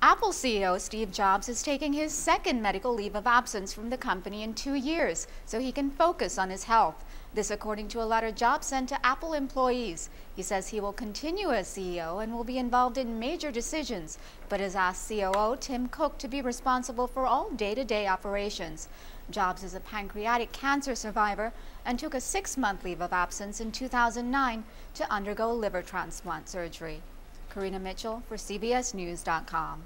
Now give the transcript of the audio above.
Apple CEO Steve Jobs is taking his second medical leave of absence from the company in two years so he can focus on his health. This according to a letter Jobs sent to Apple employees. He says he will continue as CEO and will be involved in major decisions, but has asked COO Tim Cook to be responsible for all day-to-day -day operations. Jobs is a pancreatic cancer survivor and took a six-month leave of absence in 2009 to undergo liver transplant surgery. Karina Mitchell for CBSNews.com.